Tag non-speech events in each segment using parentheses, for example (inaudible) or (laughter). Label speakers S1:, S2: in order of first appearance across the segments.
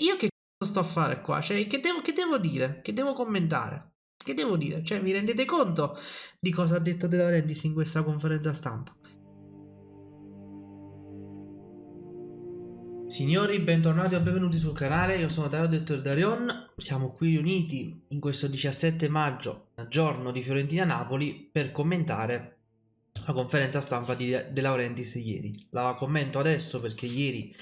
S1: io che cosa sto a fare qua? Cioè, che devo, che devo dire? Che devo commentare? Che devo dire? Cioè, vi rendete conto di cosa ha detto De Laurentiis in questa conferenza stampa? Signori, bentornati o benvenuti sul canale, io sono Dario Detto Darion, siamo qui riuniti in questo 17 maggio, giorno di Fiorentina-Napoli, per commentare la conferenza stampa di De Laurentiis ieri. La commento adesso perché ieri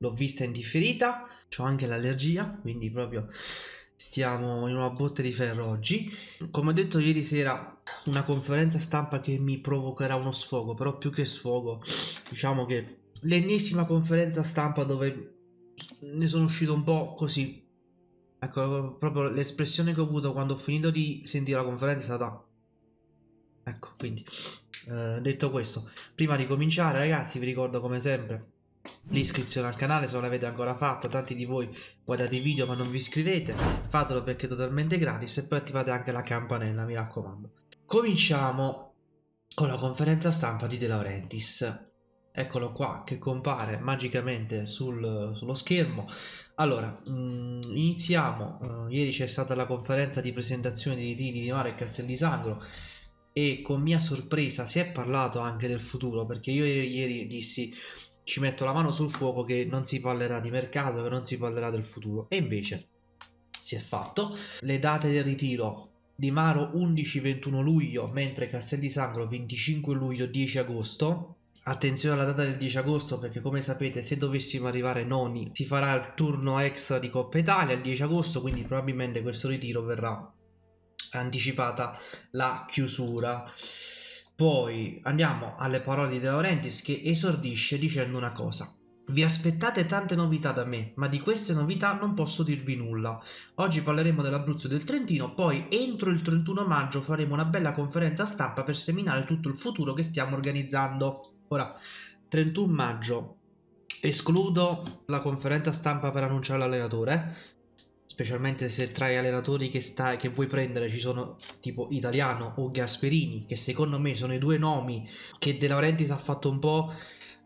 S1: l'ho vista in differita, ho anche l'allergia, quindi proprio stiamo in una botte di ferro oggi. Come ho detto ieri sera, una conferenza stampa che mi provocherà uno sfogo, però più che sfogo, diciamo che l'ennesima conferenza stampa dove ne sono uscito un po' così. Ecco, proprio l'espressione che ho avuto quando ho finito di sentire la conferenza è stata... Ecco, quindi, eh, detto questo, prima di cominciare ragazzi vi ricordo come sempre l'iscrizione al canale se non l'avete ancora fatto tanti di voi guardate i video ma non vi iscrivete fatelo perché è totalmente gratis e poi attivate anche la campanella mi raccomando. Cominciamo con la conferenza stampa di De Laurentiis. Eccolo qua che compare magicamente sul, sullo schermo. Allora mh, mm, iniziamo. Uh, ieri c'è stata la conferenza di presentazione dei titoli di Mare e Castellisangro e con mia sorpresa si è parlato anche del futuro perché io ieri dissi ci metto la mano sul fuoco che non si parlerà di mercato, che non si parlerà del futuro. E invece si è fatto. Le date del ritiro di Maro 11-21 luglio, mentre Castel di Sangro 25 luglio 10 agosto. Attenzione alla data del 10 agosto perché come sapete se dovessimo arrivare noni si farà il turno extra di Coppa Italia il 10 agosto quindi probabilmente questo ritiro verrà anticipata la chiusura. Poi andiamo alle parole di De Laurentiis che esordisce dicendo una cosa. Vi aspettate tante novità da me, ma di queste novità non posso dirvi nulla. Oggi parleremo dell'Abruzzo e del Trentino, poi entro il 31 maggio faremo una bella conferenza stampa per seminare tutto il futuro che stiamo organizzando. Ora, 31 maggio, escludo la conferenza stampa per annunciare l'allenatore, specialmente se tra gli allenatori che, sta, che vuoi prendere ci sono tipo Italiano o Gasperini, che secondo me sono i due nomi che De Laurentiis ha fatto un po'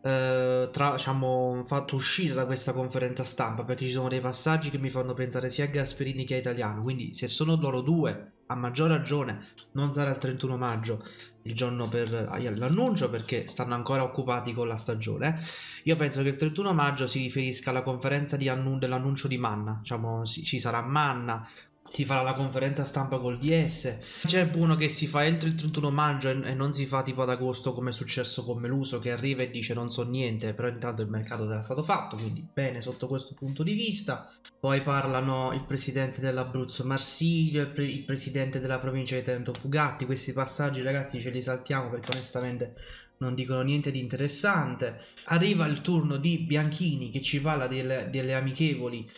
S1: eh, tra, diciamo, fatto uscire da questa conferenza stampa perché ci sono dei passaggi che mi fanno pensare sia a Gasperini che a Italiano, quindi se sono loro due a maggior ragione non sarà il 31 maggio il giorno per l'annuncio perché stanno ancora occupati con la stagione. Io penso che il 31 maggio si riferisca alla conferenza dell'annuncio di Manna, diciamo ci sarà Manna, si farà la conferenza stampa col DS. C'è uno che si fa entro il 31 maggio e, non si fa tipo ad agosto come è successo con Meluso che arriva e dice non so niente, però intanto il mercato era stato fatto, quindi bene sotto questo punto di vista. Poi parlano il presidente dell'Abruzzo Marsiglio, il, pre- il presidente della provincia di Trento Fugatti, questi passaggi ragazzi ce li saltiamo perché onestamente non dicono niente di interessante. Arriva il turno di Bianchini che ci parla delle, delle amichevoli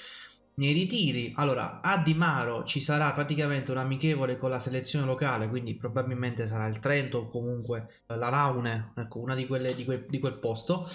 S1: nei ritiri, allora a Di Maro ci sarà praticamente un amichevole con la selezione locale, quindi probabilmente sarà il Trento o comunque la Laune, ecco, una di quelle di quel, di quel posto.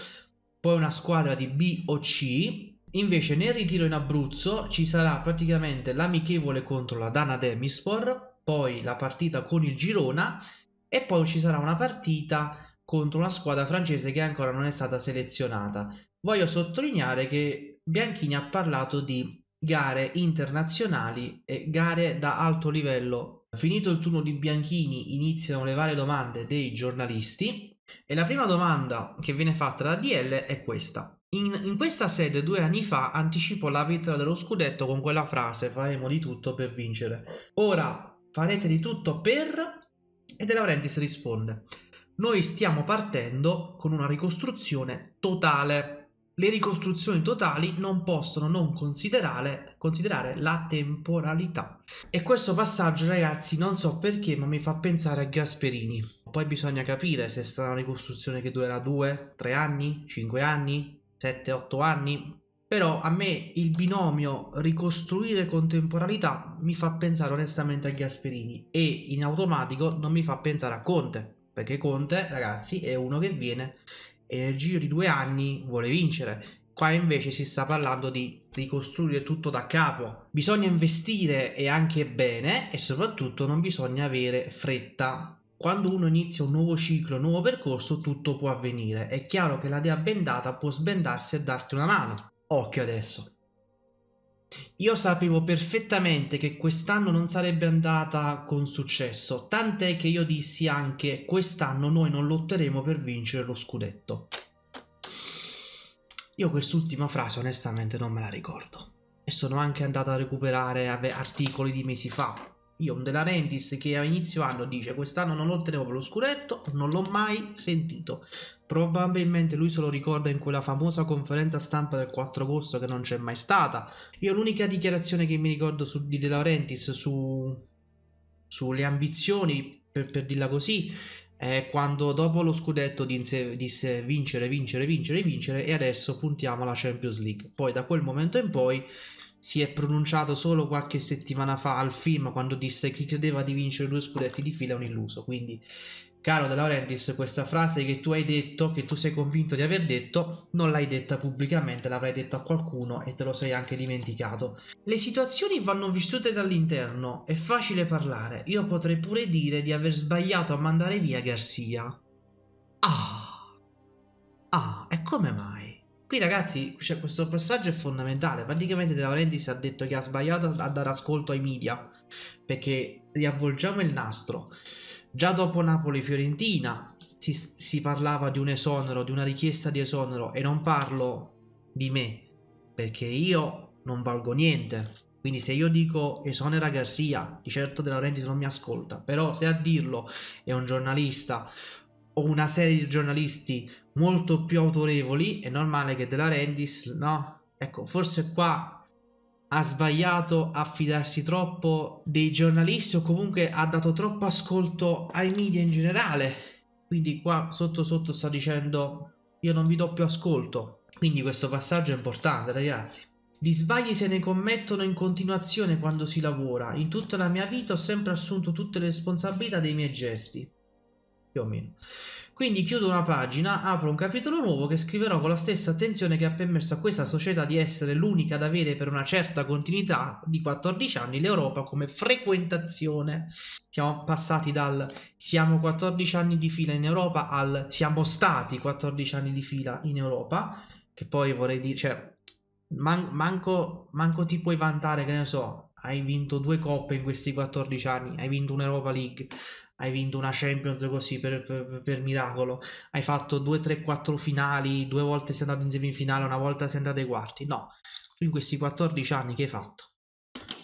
S1: Poi una squadra di B o C. Invece nel ritiro in Abruzzo ci sarà praticamente l'amichevole contro la Dana Demispor, poi la partita con il Girona e poi ci sarà una partita contro una squadra francese che ancora non è stata selezionata. Voglio sottolineare che Bianchini ha parlato di gare internazionali e gare da alto livello. Finito il turno di Bianchini iniziano le varie domande dei giornalisti e la prima domanda che viene fatta da DL è questa. In, in questa sede due anni fa anticipo la vittoria dello scudetto con quella frase faremo di tutto per vincere. Ora farete di tutto per... E De Laurentiis risponde noi stiamo partendo con una ricostruzione totale le ricostruzioni totali non possono non considerare, considerare la temporalità. E questo passaggio, ragazzi, non so perché, ma mi fa pensare a Gasperini. Poi bisogna capire se sarà una ricostruzione che durerà 2, 3 anni, 5 anni, 7, 8 anni. Però a me il binomio ricostruire con temporalità mi fa pensare onestamente a Gasperini e in automatico non mi fa pensare a Conte. Perché Conte, ragazzi, è uno che viene e nel giro di due anni vuole vincere. Qua invece si sta parlando di ricostruire tutto da capo. Bisogna investire e anche bene e soprattutto non bisogna avere fretta. Quando uno inizia un nuovo ciclo, un nuovo percorso, tutto può avvenire. È chiaro che la dea bendata può sbendarsi e darti una mano. Occhio adesso. Io sapevo perfettamente che quest'anno non sarebbe andata con successo, tant'è che io dissi anche quest'anno noi non lotteremo per vincere lo scudetto. Io quest'ultima frase onestamente non me la ricordo e sono anche andato a recuperare articoli di mesi fa. Io un della Rentis che a inizio anno dice quest'anno non lotteremo per lo scudetto, non l'ho mai sentito. Probabilmente lui se lo ricorda in quella famosa conferenza stampa del 4 agosto che non c'è mai stata. Io l'unica dichiarazione che mi ricordo su, di De Laurentiis su, sulle ambizioni, per, per dirla così, è quando dopo lo scudetto disse, disse vincere, vincere, vincere, vincere e adesso puntiamo alla Champions League. Poi da quel momento in poi si è pronunciato solo qualche settimana fa al film quando disse che credeva di vincere due scudetti di fila è un illuso. Quindi Caro De Laurentiis, questa frase che tu hai detto, che tu sei convinto di aver detto, non l'hai detta pubblicamente, l'avrai detta a qualcuno e te lo sei anche dimenticato. Le situazioni vanno vissute dall'interno, è facile parlare. Io potrei pure dire di aver sbagliato a mandare via Garcia. Ah, ah, e come mai? Qui ragazzi, cioè, questo passaggio è fondamentale. Praticamente De Laurentiis ha detto che ha sbagliato a dare ascolto ai media, perché riavvolgiamo il nastro. Già dopo Napoli-Fiorentina si, si, parlava di un esonero, di una richiesta di esonero e non parlo di me, perché io non valgo niente. Quindi se io dico esonera Garcia, di certo De Laurentiis non mi ascolta, però se a dirlo è un giornalista o una serie di giornalisti molto più autorevoli, è normale che De Laurentiis, no? Ecco, forse qua ha sbagliato a fidarsi troppo dei giornalisti o comunque ha dato troppo ascolto ai media in generale. Quindi qua sotto sotto sta dicendo io non vi do più ascolto. Quindi questo passaggio è importante ragazzi. Di sbagli se ne commettono in continuazione quando si lavora. In tutta la mia vita ho sempre assunto tutte le responsabilità dei miei gesti. Più o meno. Quindi chiudo una pagina, apro un capitolo nuovo che scriverò con la stessa attenzione che ha permesso a questa società di essere l'unica ad avere per una certa continuità di 14 anni l'Europa come frequentazione. Siamo passati dal siamo 14 anni di fila in Europa al siamo stati 14 anni di fila in Europa, che poi vorrei dire, cioè, man- manco, manco ti puoi vantare, che ne so, hai vinto due coppe in questi 14 anni, hai vinto un'Europa League, hai vinto una Champions così per, per, per, miracolo, hai fatto 2, 3, 4 finali, due volte sei andato in semifinale, una volta sei andato ai quarti. No, tu in questi 14 anni che hai fatto?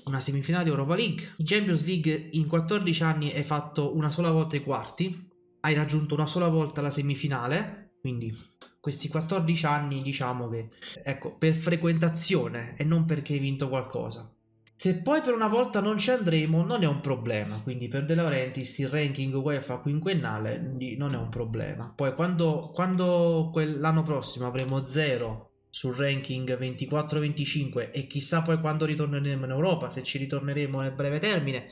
S1: Una semifinale di Europa League, in Champions League in 14 anni hai fatto una sola volta i quarti, hai raggiunto una sola volta la semifinale, quindi questi 14 anni diciamo che, ecco, per frequentazione e non perché hai vinto qualcosa. Se poi per una volta non ci andremo, non è un problema. Quindi per De Laurentiis il ranking UEFA quinquennale non è un problema. Poi quando, quando l'anno prossimo avremo 0 sul ranking 24-25 e chissà poi quando ritorneremo in Europa, se ci ritorneremo nel breve termine.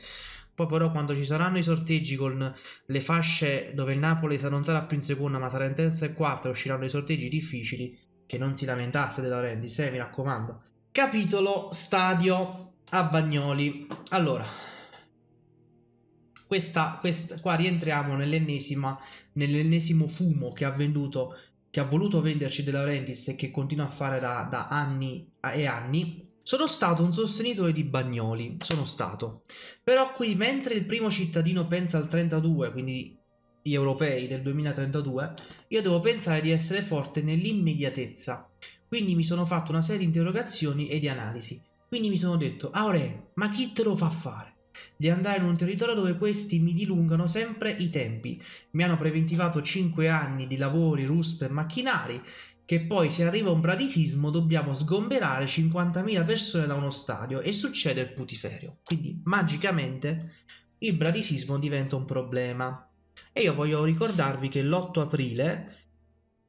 S1: Poi però quando ci saranno i sorteggi con le fasce dove il Napoli non sarà più in seconda ma sarà in terza e quarta usciranno i sorteggi difficili, che non si lamentasse De Laurentiis, eh, mi raccomando. Capitolo stadio a Bagnoli. Allora, questa, questa, qua rientriamo nell'ennesima, nell'ennesimo fumo che ha venduto, che ha voluto venderci De Laurentiis e che continua a fare da, da anni e anni. Sono stato un sostenitore di Bagnoli, sono stato. Però qui, mentre il primo cittadino pensa al 32, quindi gli europei del 2032, io devo pensare di essere forte nell'immediatezza. Quindi mi sono fatto una serie di interrogazioni e di analisi. Quindi mi sono detto, Aure, ma chi te lo fa fare? Di andare in un territorio dove questi mi dilungano sempre i tempi. Mi hanno preventivato 5 anni di lavori, ruspe e macchinari, che poi se arriva un bradisismo dobbiamo sgomberare 50.000 persone da uno stadio e succede il putiferio. Quindi magicamente il bradisismo diventa un problema. E io voglio ricordarvi che l'8 aprile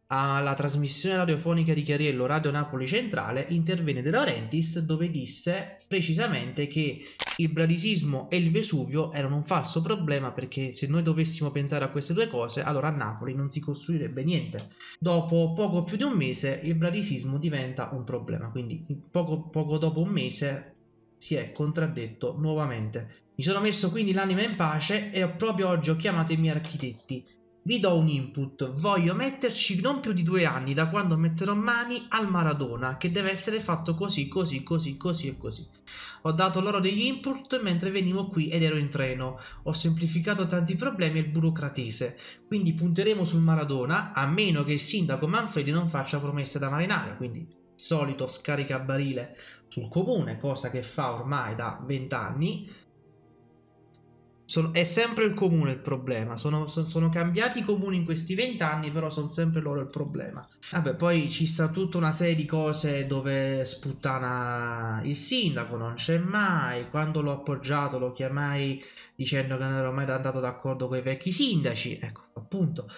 S1: alla trasmissione radiofonica di Chiariello Radio Napoli Centrale intervenne De Laurentiis dove disse precisamente che il bradisismo e il Vesuvio erano un falso problema perché se noi dovessimo pensare a queste due cose allora a Napoli non si costruirebbe niente. Dopo poco più di un mese il bradisismo diventa un problema, quindi poco, poco dopo un mese si è contraddetto nuovamente. Mi sono messo quindi l'anima in pace e proprio oggi ho chiamato i miei architetti vi do un input, voglio metterci non più di due anni da quando metterò mani al Maradona, che deve essere fatto così, così, così, così e così. Ho dato loro degli input mentre venivo qui ed ero in treno. Ho semplificato tanti problemi al burocratese. Quindi punteremo sul Maradona, a meno che il sindaco Manfredi non faccia promesse da marinare. Quindi solito scaricabarile sul comune, cosa che fa ormai da vent'anni sono, è sempre il comune il problema. Sono, sono, sono cambiati i comuni in questi vent'anni, però sono sempre loro il problema. Vabbè, poi ci sta tutta una serie di cose dove sputtana il sindaco, non c'è mai. Quando l'ho appoggiato lo chiamai dicendo che non ero mai andato d'accordo con i vecchi sindaci. Ecco, appunto.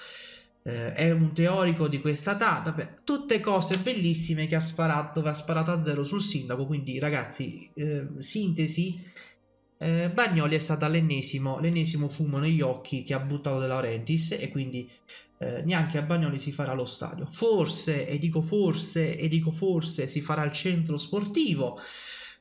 S1: Eh, è un teorico di questa data. Vabbè, tutte cose bellissime che ha sparato, dove ha sparato a zero sul sindaco. Quindi, ragazzi, eh, sintesi eh, Bagnoli è stato l'ennesimo, l'ennesimo fumo negli occhi che ha buttato De Laurentiis e quindi eh, neanche a Bagnoli si farà lo stadio. Forse, e dico forse, e dico forse, si farà il centro sportivo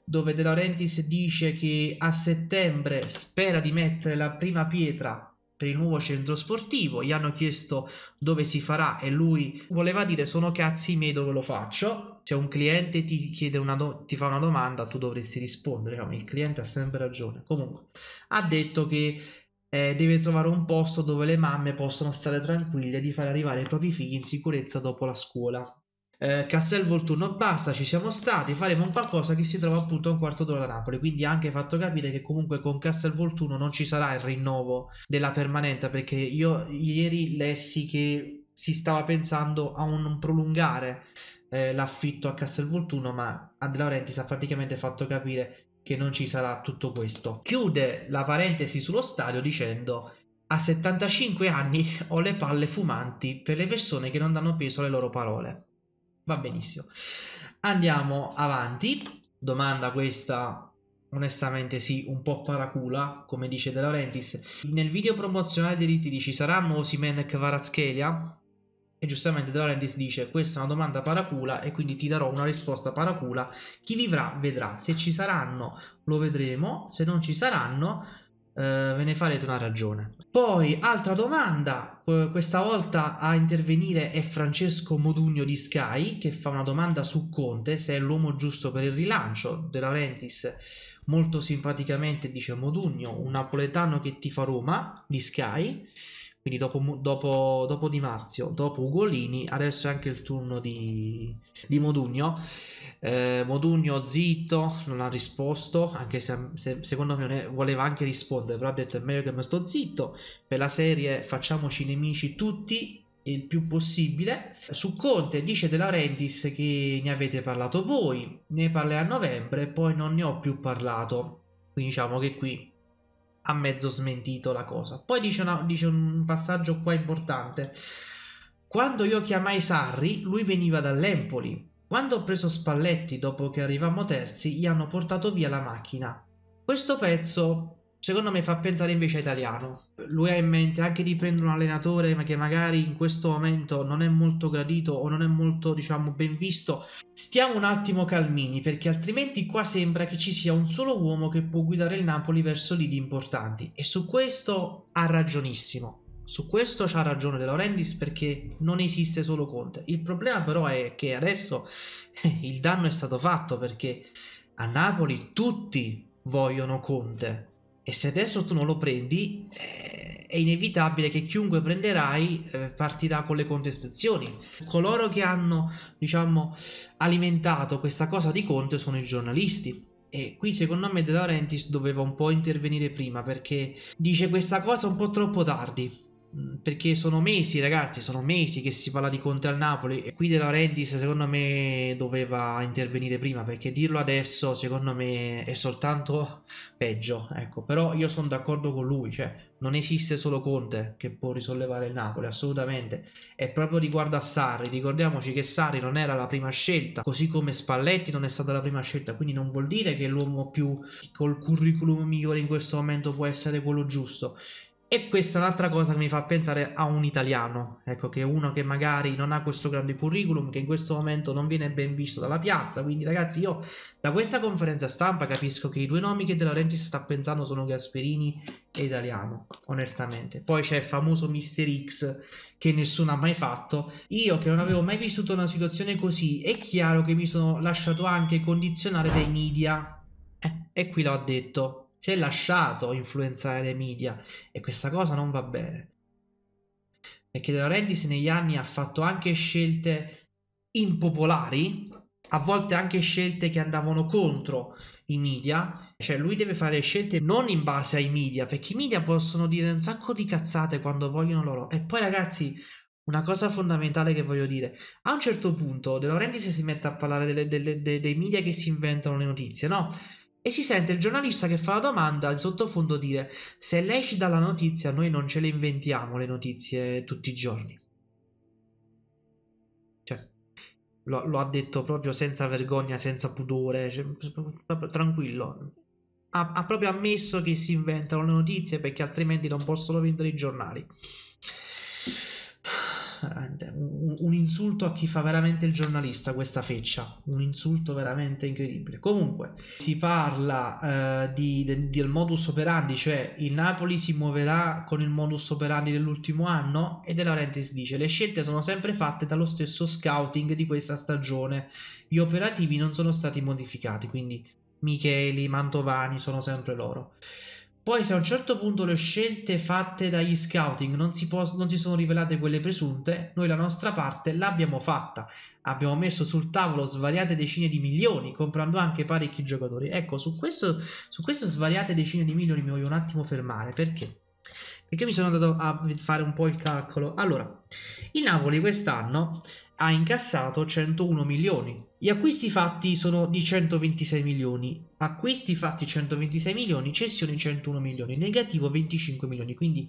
S1: dove De Laurentiis dice che a settembre spera di mettere la prima pietra per il nuovo centro sportivo, gli hanno chiesto dove si farà e lui voleva dire sono cazzi miei dove lo faccio. Se un cliente ti, chiede una do- ti fa una domanda, tu dovresti rispondere, no, il cliente ha sempre ragione. Comunque, ha detto che eh, deve trovare un posto dove le mamme possono stare tranquille di far arrivare i propri figli in sicurezza dopo la scuola. Eh, Castel Volturno basta, ci siamo stati, faremo un qualcosa che si trova appunto a un quarto d'ora da Napoli, quindi ha anche fatto capire che comunque con Castel Volturno non ci sarà il rinnovo della permanenza, perché io ieri lessi che si stava pensando a un prolungare eh, l'affitto a Castel Volturno, ma De Laurentiis ha praticamente fatto capire che non ci sarà tutto questo. Chiude la parentesi sullo stadio dicendo a 75 anni ho le palle fumanti per le persone che non danno peso alle loro parole. Va benissimo. Andiamo avanti. Domanda questa, onestamente sì, un po' paracula, come dice De Laurentiis. Nel video promozionale dei ritiri ci saranno Osimen e Kvaratskhelia? E giustamente Laurentiis dice questa è una domanda paracula e quindi ti darò una risposta paracula. Chi vivrà vedrà. Se ci saranno lo vedremo, se non ci saranno eh, ve ne farete una ragione. Poi, altra domanda, questa volta a intervenire è Francesco Modugno di Sky che fa una domanda su Conte, se è l'uomo giusto per il rilancio. De Laurentiis molto simpaticamente dice Modugno, un napoletano che ti fa Roma di Sky. Quindi dopo, dopo, dopo Di Marzio, dopo Ugolini, adesso è anche il turno di, di Modugno. Eh, Modugno zitto, non ha risposto, anche se, se, secondo me voleva anche rispondere, però ha detto è meglio che me sto zitto. Per la serie facciamoci nemici tutti il più possibile. Su Conte dice De Laurentiis che ne avete parlato voi, ne parlé a novembre, poi non ne ho più parlato. Quindi diciamo che qui ha mezzo smentito la cosa. Poi dice, una, dice un passaggio qua importante. Quando io chiamai Sarri, lui veniva dall'Empoli quando ho preso Spalletti dopo che arrivavamo terzi, gli hanno portato via la macchina. Questo pezzo secondo me fa pensare invece a italiano. Lui ha in mente anche di prendere un allenatore ma che magari in questo momento non è molto gradito o non è molto, diciamo, ben visto. Stiamo un attimo calmini perché altrimenti qua sembra che ci sia un solo uomo che può guidare il Napoli verso lidi importanti e su questo ha ragionissimo. Su questo c'ha ragione De Laurentiis perché non esiste solo Conte. Il problema però è che adesso (laughs) il danno è stato fatto perché a Napoli tutti vogliono Conte e se adesso tu non lo prendi eh, è inevitabile che chiunque prenderai eh, partirà con le contestazioni. Coloro che hanno diciamo alimentato questa cosa di Conte sono i giornalisti e qui secondo me De Laurentiis doveva un po' intervenire prima perché dice questa cosa un po' troppo tardi perché sono mesi ragazzi sono mesi che si parla di Conte al Napoli e qui De Laurentiis secondo me doveva intervenire prima perché dirlo adesso secondo me è soltanto peggio ecco. Però io sono d'accordo con lui cioè non esiste solo Conte che può risollevare il Napoli assolutamente. È proprio riguardo a Sarri. Ricordiamoci che Sarri non era la prima scelta così come Spalletti non è stata la prima scelta. Quindi non vuol dire che l'uomo più col curriculum migliore in questo momento può essere quello giusto E questa è un'altra cosa che mi fa pensare a un italiano, ecco, che è uno che magari non ha questo grande curriculum, che in questo momento non viene ben visto dalla piazza. Quindi, ragazzi, io da questa conferenza stampa capisco che i due nomi che De Laurentiis sta pensando sono Gasperini e Italiano, onestamente. Poi c'è il famoso Mister X che nessuno ha mai fatto. Io che non avevo mai vissuto una situazione così, è chiaro che mi sono lasciato anche condizionare dai media. Eh, e qui l'ho detto si è lasciato influenzare dai media e questa cosa non va bene. Perché De Laurentiis negli anni ha fatto anche scelte impopolari, a volte anche scelte che andavano contro i media, cioè lui deve fare scelte non in base ai media, perché i media possono dire un sacco di cazzate quando vogliono loro. E poi ragazzi, una cosa fondamentale che voglio dire, a un certo punto De Laurentiis si mette a parlare delle, delle, dei media che si inventano le notizie, no? E si sente il giornalista che fa la domanda al sottofondo dire se lei ci dà la notizia noi non ce le inventiamo le notizie tutti i giorni. Cioè, lo, lo ha detto proprio senza vergogna, senza pudore, cioè, proprio tranquillo. Ha, ha proprio ammesso che si inventano le notizie perché altrimenti non possono vendere i giornali un, insulto a chi fa veramente il giornalista questa feccia. Un insulto veramente incredibile. Comunque si parla eh, di, de, del modus operandi cioè il Napoli si muoverà con il modus operandi dell'ultimo anno e De Laurentiis dice le scelte sono sempre fatte dallo stesso scouting di questa stagione. Gli operativi non sono stati modificati quindi Micheli, Mantovani sono sempre loro poi se a un certo punto le scelte fatte dagli scouting non si, pos- non si sono rivelate quelle presunte, noi la nostra parte l'abbiamo fatta. Abbiamo messo sul tavolo svariate decine di milioni, comprando anche parecchi giocatori. Ecco, su questo, su queste svariate decine di milioni mi voglio un attimo fermare. Perché? Perché mi sono andato a fare un po' il calcolo. Allora, il Napoli quest'anno ha incassato 101 milioni. Gli acquisti fatti sono di 126 milioni. Acquisti fatti 126 milioni, cessioni 101 milioni, negativo 25 milioni. Quindi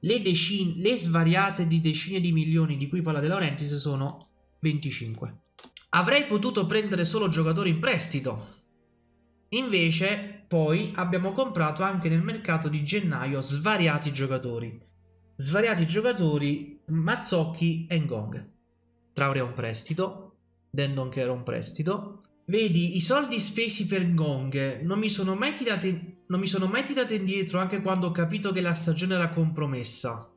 S1: le, decine, le svariate di decine di milioni di cui parla De Laurentiis sono 25. Avrei potuto prendere solo giocatori in prestito. Invece, poi abbiamo comprato anche nel mercato di gennaio svariati giocatori. Svariati giocatori Mazzocchi e Ngong. Traore è un prestito, Dendon che era un prestito. Vedi, i soldi spesi per Gong non mi sono mai tirati, non mi sono mai tirati indietro anche quando ho capito che la stagione era compromessa.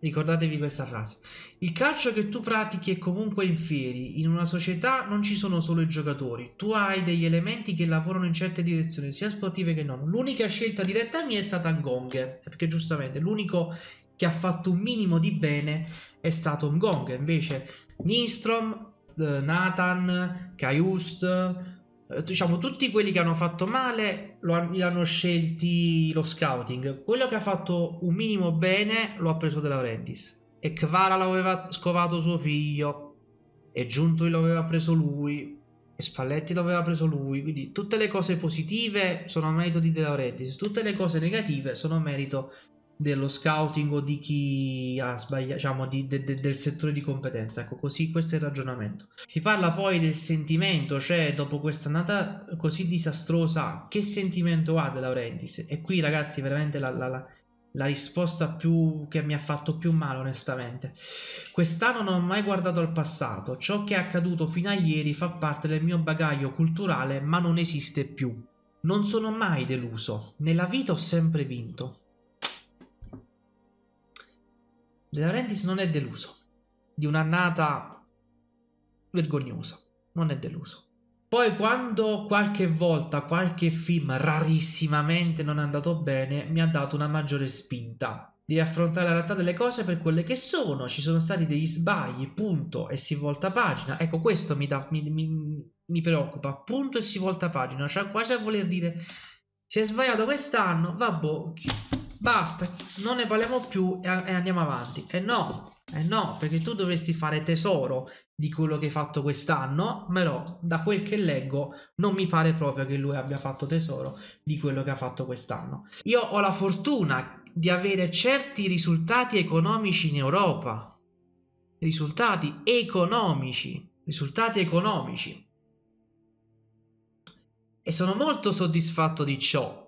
S1: Ricordatevi questa frase. Il calcio che tu pratichi è comunque infieri. In una società non ci sono solo i giocatori. Tu hai degli elementi che lavorano in certe direzioni, sia sportive che non. L'unica scelta diretta mia è stata Gong. Perché giustamente l'unico che ha fatto un minimo di bene è stato Ngong. Invece Nistrom, eh, Nathan, Kaiust, eh, diciamo tutti quelli che hanno fatto male lo hanno, hanno scelti lo scouting. Quello che ha fatto un minimo bene lo ha preso De Laurentiis. E Kvara l'aveva scovato suo figlio. E Giuntoli l'aveva preso lui. E Spalletti l'aveva preso lui. Quindi tutte le cose positive sono merito di De Laurentiis. Tutte le cose negative sono merito dello scouting o di chi ha sbagliato, diciamo, di, de, de, del settore di competenza. Ecco, così questo è il ragionamento. Si parla poi del sentimento, cioè dopo questa annata così disastrosa, che sentimento ha De Laurentiis? E qui, ragazzi, veramente la, la, la, la risposta più che mi ha fatto più male, onestamente. Quest'anno non ho mai guardato al passato. Ciò che è accaduto fino a ieri fa parte del mio bagaglio culturale, ma non esiste più. Non sono mai deluso. Nella vita ho sempre vinto. De Laurentiis non è deluso di un'annata vergognosa, non è deluso. Poi quando qualche volta qualche film rarissimamente non è andato bene, mi ha dato una maggiore spinta. Devi affrontare la realtà delle cose per quelle che sono, ci sono stati degli sbagli, punto, e si volta pagina. Ecco, questo mi, da, mi, mi, mi preoccupa, punto e si volta pagina, cioè quasi a voler dire, si è sbagliato quest'anno, vabbè, basta, non ne parliamo più e, e andiamo avanti. E no, eh no, perché tu dovresti fare tesoro di quello che hai fatto quest'anno, però da quel che leggo non mi pare proprio che lui abbia fatto tesoro di quello che ha fatto quest'anno. Io ho la fortuna di avere certi risultati economici in Europa. Risultati economici, risultati economici. E sono molto soddisfatto di ciò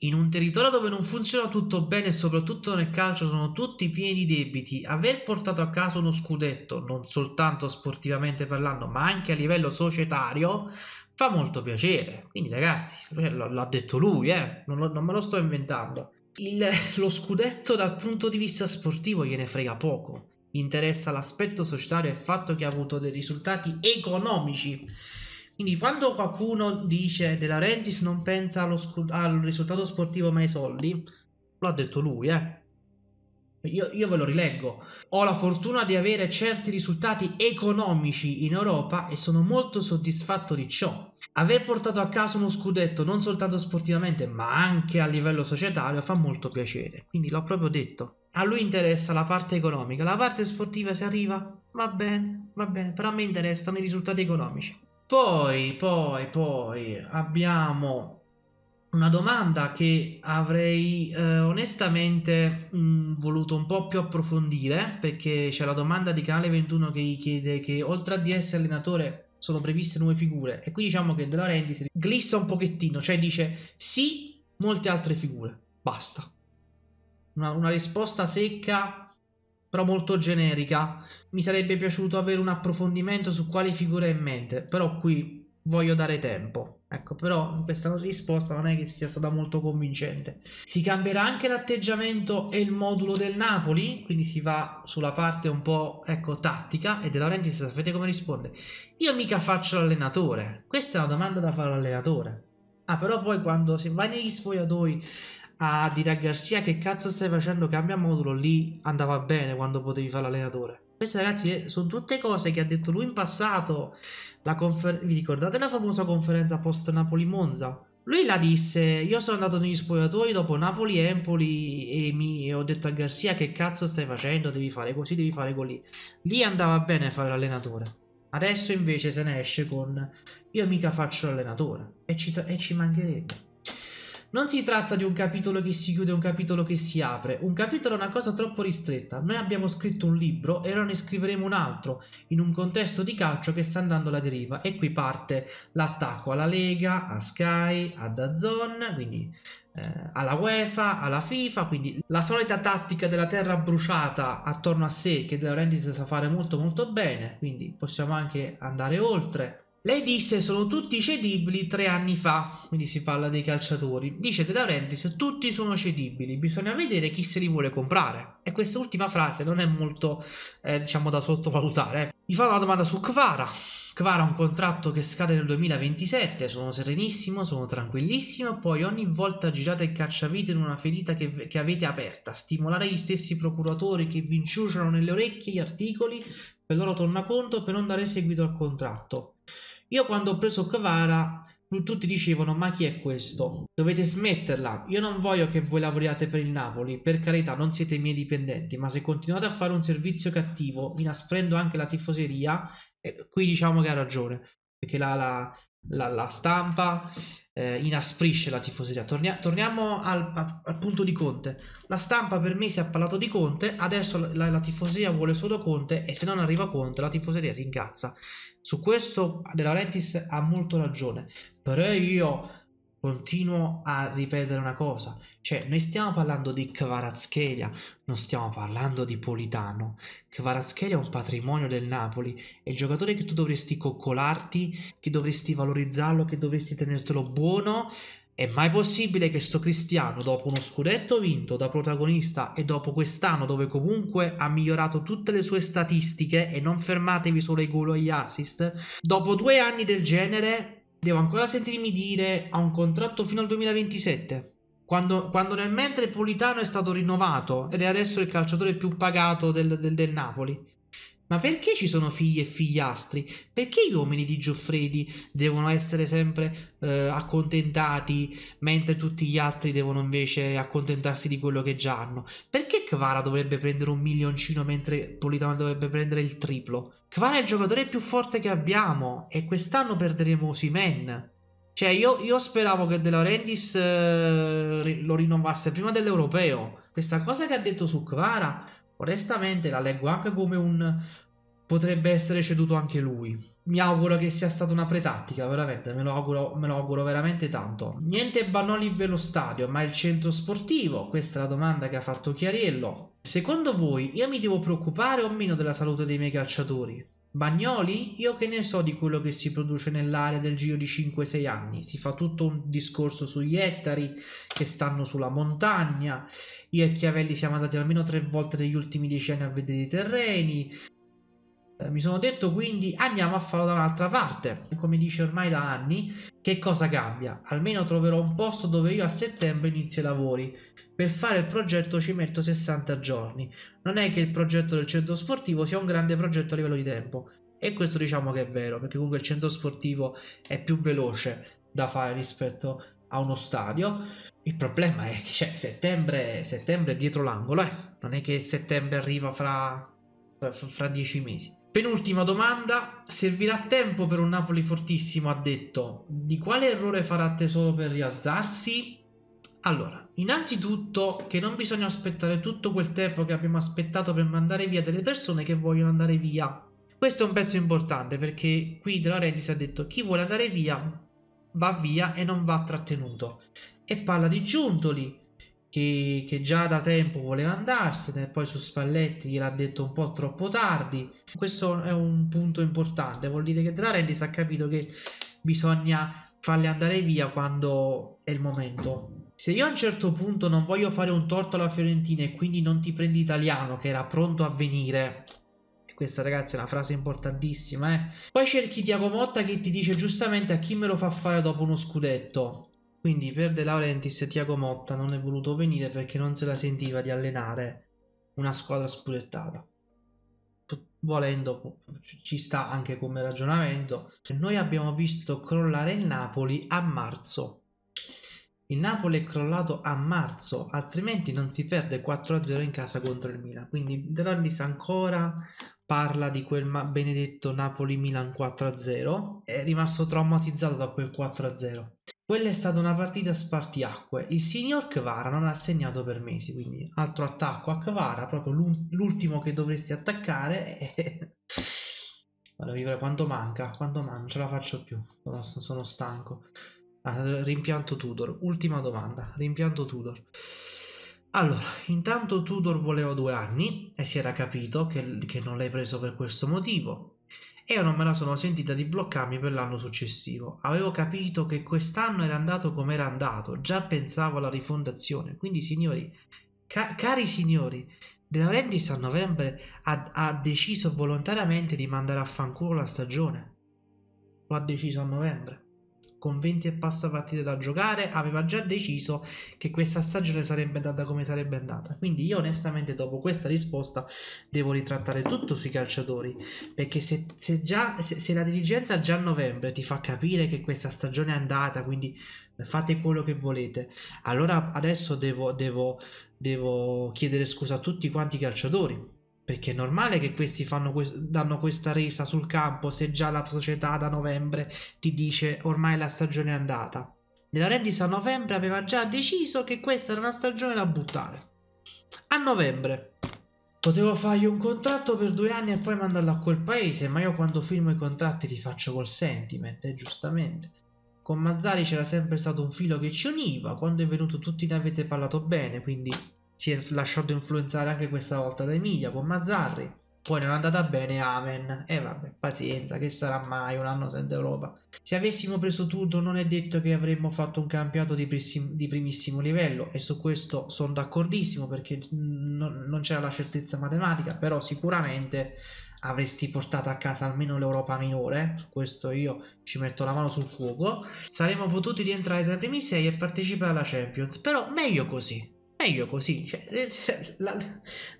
S1: in un territorio dove non funziona tutto bene e soprattutto nel calcio sono tutti pieni di debiti, aver portato a casa uno scudetto, non soltanto sportivamente parlando, ma anche a livello societario, fa molto piacere. Quindi ragazzi, l'ha detto lui, eh? non, non me lo sto inventando. Il, (laughs) lo scudetto dal punto di vista sportivo gliene frega poco. Interessa l'aspetto societario e il fatto che ha avuto dei risultati economici quindi quando qualcuno dice De Laurentiis non pensa allo al risultato sportivo ma ai soldi, lo ha detto lui, eh. Io, io, ve lo rileggo. Ho la fortuna di avere certi risultati economici in Europa e sono molto soddisfatto di ciò. Aver portato a casa uno scudetto non soltanto sportivamente ma anche a livello societario fa molto piacere. Quindi l'ho proprio detto. A lui interessa la parte economica, la parte sportiva se arriva va bene, va bene, però a me interessano i risultati economici. Poi, poi, poi abbiamo una domanda che avrei eh, onestamente mh, mm, voluto un po' più approfondire perché c'è la domanda di Canale 21 che gli chiede che oltre a DS allenatore sono previste nuove figure. E qui diciamo che De Laurentiis glissa un pochettino, cioè dice sì, molte altre figure, basta. Una, una risposta secca però molto generica mi sarebbe piaciuto avere un approfondimento su quali figure in mente, però qui voglio dare tempo. Ecco, però questa risposta non è che sia stata molto convincente. Si cambierà anche l'atteggiamento e il modulo del Napoli, quindi si va sulla parte un po' ecco, tattica e De Laurentiis sapete come risponde? Io mica faccio l'allenatore. Questa è una domanda da fare all'allenatore. Ah, però poi quando si va negli spogliatoi a dire a Garcia che cazzo stai facendo, cambia modulo, lì andava bene quando potevi fare l'allenatore. Queste ragazzi eh, sono tutte cose che ha detto lui in passato. Confer- vi ricordate la famosa conferenza post Napoli-Monza? Lui la disse, io sono andato negli spogliatoi dopo Napoli-Empoli e mi ho detto a Garcia che cazzo stai facendo, devi fare così, devi fare così. Lì andava bene fare l'allenatore. Adesso invece se ne esce con io mica faccio l'allenatore e ci, tra- e ci mancherebbe. Non si tratta di un capitolo che si chiude un capitolo che si apre. Un capitolo è una cosa troppo ristretta. Noi abbiamo scritto un libro e ora ne scriveremo un altro, in un contesto di calcio che sta andando alla deriva. E qui parte l'attacco alla Lega, a Sky, a Dazon, quindi eh, alla UEFA, alla FIFA, quindi la solita tattica della terra bruciata attorno a sé che De Laurentiis sa fare molto molto bene, quindi possiamo anche andare oltre. Lei disse sono tutti cedibili tre anni fa, quindi si parla dei calciatori. Dice De Laurentiis tutti sono cedibili, bisogna vedere chi se li vuole comprare. E questa ultima frase non è molto, eh, diciamo, da sottovalutare. Mi fa una domanda su Kvara. Kvara ha un contratto che scade nel 2027, sono serenissimo, sono tranquillissimo, poi ogni volta girate il cacciavite in una ferita che, che avete aperta, stimolare gli stessi procuratori che vi inciuciano nelle orecchie gli articoli per loro tornaconto per non dare seguito al contratto. Io quando ho preso Kvara tutti dicevano ma chi è questo? Dovete smetterla, io non voglio che voi lavoriate per il Napoli, per carità non siete i miei dipendenti, ma se continuate a fare un servizio cattivo, inasprendo anche la tifoseria, eh, qui diciamo che ha ragione, perché la, la, la, la stampa eh, inasprisce la tifoseria. Tornia, torniamo al, al, punto di Conte. La stampa per me si è parlato di Conte, adesso la, la tifoseria vuole solo Conte e se non arriva Conte la tifoseria si incazza. Su questo De Laurentiis ha molto ragione, però io continuo a ripetere una cosa, cioè noi stiamo parlando di Kvaratskhelia, non stiamo parlando di Politano. Kvaratskhelia è un patrimonio del Napoli, è il giocatore che tu dovresti coccolarti, che dovresti valorizzarlo, che dovresti tenertelo buono è mai possibile che sto Cristiano, dopo uno scudetto vinto da protagonista e dopo quest'anno dove comunque ha migliorato tutte le sue statistiche e non fermatevi solo ai gol e agli assist, dopo due anni del genere devo ancora sentirmi dire ha un contratto fino al 2027? Quando, quando, nel mentre Politano è stato rinnovato ed è adesso il calciatore più pagato del, del, del Napoli. Ma perché ci sono figli e figliastri? Perché gli uomini di Gioffredi devono essere sempre eh, accontentati mentre tutti gli altri devono invece accontentarsi di quello che già hanno? Perché Kvara dovrebbe prendere un milioncino mentre Politano dovrebbe prendere il triplo? Kvara è il giocatore più forte che abbiamo e quest'anno perderemo Simen. Cioè io, io, speravo che De Laurentiis eh, lo rinnovasse prima dell'europeo. Questa cosa che ha detto su Kvara onestamente la leggo anche come un potrebbe essere ceduto anche lui. mi auguro che sia stata una pretattica, veramente, me lo, auguro, me lo auguro veramente tanto. Niente Banoli per stadio, ma il centro sportivo? Questa è la domanda che ha fatto Chiariello. Secondo voi io mi devo preoccupare o meno della salute dei miei calciatori? Bagnoli? Io che ne so di quello che si produce nell'area del giro di 5-6 anni. Si fa tutto un discorso sugli ettari che stanno sulla montagna. Io e Chiavelli siamo andati almeno tre volte negli ultimi dieci anni a vedere i terreni. Eh, mi sono detto quindi andiamo a farlo da un'altra parte. Come dice ormai da anni, che cosa cambia? Almeno troverò un posto dove io a settembre inizio i lavori. Per fare il progetto ci metto 60 giorni. Non è che il progetto del centro sportivo sia un grande progetto a livello di tempo. E questo diciamo che è vero, perché comunque il centro sportivo è più veloce da fare rispetto a uno stadio. Il problema è che cioè, settembre, settembre è dietro l'angolo, eh? non è che settembre arriva fra, fra, fra dieci mesi. Penultima domanda, servirà tempo per un Napoli fortissimo, ha detto. Di quale errore farà tesoro per rialzarsi? Allora, innanzitutto che non bisogna aspettare tutto quel tempo che abbiamo aspettato per mandare via delle persone che vogliono andare via. Questo è un pezzo importante perché qui De Laurentiis ha detto chi vuole andare via va via e non va trattenuto. E parla di Giuntoli, che, che, già da tempo voleva andarsene, poi su Spalletti gliel'ha detto un po' troppo tardi. Questo è un punto importante, vuol dire che De Laurentiis ha capito che bisogna farle andare via quando è il momento. Se io a un certo punto non voglio fare un torto alla Fiorentina e quindi non ti prendi italiano che era pronto a venire, questa ragazzi è una frase importantissima, eh. Poi cerchi Tiago Motta che ti dice giustamente a chi me lo fa fare dopo uno scudetto. Quindi per De Laurentiis Tiago Motta non è voluto venire perché non se la sentiva di allenare una squadra spudettata. Volendo ci sta anche come ragionamento. Noi abbiamo visto crollare il Napoli a marzo. Il Napoli è crollato a marzo, altrimenti non si perde 4-0 in casa contro il Milan. Quindi De Laurentiis ancora parla di quel benedetto Napoli-Milan 4-0. È rimasto traumatizzato da quel 4-0. Quella è stata una partita spartiacque. Il signor Kvara non ha segnato per mesi, quindi altro attacco a Kvara, proprio l'ultimo che dovresti attaccare. (laughs) Guarda, quanto manca, quanto manca, non ce la faccio più, sono, sono stanco. Ah, rimpianto Tudor, ultima domanda, rimpianto Tudor. Allora, intanto Tudor voleva due anni e si era capito che, che non l'hai preso per questo motivo e io non me la sono sentita di bloccarmi per l'anno successivo. Avevo capito che quest'anno era andato come era andato, già pensavo alla rifondazione. Quindi, signori, ca- cari signori, De Laurentiis a novembre ha, ha deciso volontariamente di mandare a fanculo la stagione. Lo ha deciso a novembre con 20 e passa partite da giocare, aveva già deciso che questa stagione sarebbe andata come sarebbe andata. Quindi io onestamente dopo questa risposta devo ritrattare tutto sui calciatori, perché se, se, già, se, se la dirigenza già a novembre ti fa capire che questa stagione è andata, quindi fate quello che volete, allora adesso devo, devo, devo chiedere scusa a tutti quanti i calciatori perché è normale che questi fanno que- danno questa resa sul campo se già la società da novembre ti dice ormai la stagione è andata. Nella Rendis a novembre aveva già deciso che questa era una stagione da buttare. A novembre potevo fargli un contratto per due anni e poi mandarlo a quel paese, ma io quando firmo i contratti li faccio col sentiment, eh, giustamente. Con Mazzari c'era sempre stato un filo che ci univa, quando è venuto tutti ne avete parlato bene, quindi si è lasciato influenzare anche questa volta da Emilia con Mazzarri. Poi non è andata bene, amen. E eh, vabbè, pazienza, che sarà mai un anno senza Europa. Se avessimo preso tutto, non è detto che avremmo fatto un campionato di, prissim- di primissimo livello. E su questo sono d'accordissimo perché non, non c'era la certezza matematica. Però sicuramente avresti portato a casa almeno l'Europa minore. Su questo io ci metto la mano sul fuoco. Saremmo potuti rientrare tra i primi sei e partecipare alla Champions. Però meglio così meglio così. Cioè, eh, la,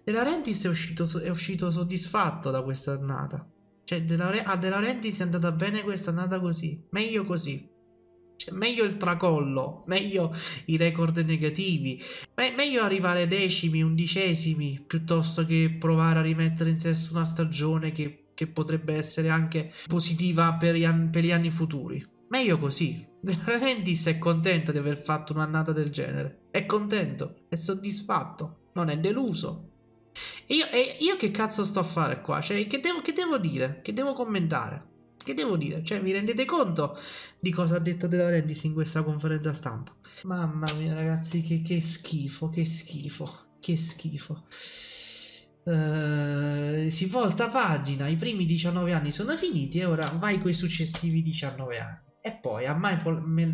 S1: De Laurentiis è uscito, è uscito soddisfatto da questa annata. Cioè, De Laure, a De Laurentiis è andata bene questa annata così. Meglio così. Cioè, meglio il tracollo, meglio i record negativi, me- meglio arrivare decimi, undicesimi, piuttosto che provare a rimettere in sesto una stagione che, che potrebbe essere anche positiva per gli, per gli anni futuri. Meglio così. (laughs) De Laurentiis è contento di aver fatto un'annata del genere. È contento, è soddisfatto, non è deluso. E io, e io che cazzo sto a fare qua? Cioè, che devo, che devo dire? Che devo commentare? che devo dire? Cioè, vi rendete conto di cosa ha detto De Laurentiis in questa conferenza stampa? Mamma mia, ragazzi, che, che schifo, che schifo, che schifo. Uh, si volta pagina, i primi 19 anni sono finiti e ora vai con i successivi 19 anni. E poi ha mai,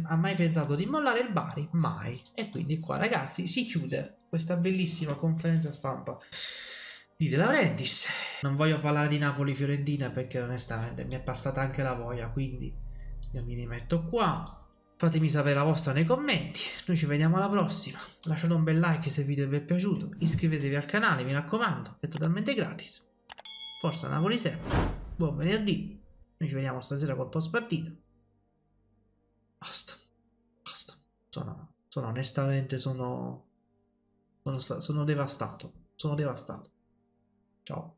S1: ha mai pensato di mollare il Bari? Mai. E quindi qua, ragazzi, si chiude questa bellissima conferenza stampa di De Laurentiis. Non voglio parlare di Napoli-Fiorentina perché onestamente mi è passata anche la voglia, quindi io mi rimetto qua. Fatemi sapere la vostra nei commenti. Noi ci vediamo alla prossima. Lasciate un bel like se il video vi è piaciuto. Iscrivetevi al canale, mi raccomando, è totalmente gratis. Forza Napoli sempre. Buon venerdì. Noi ci vediamo stasera col post partita. Basta. Basta. Sono, sono onestamente sono, sono, sono devastato. Sono devastato. Ciao.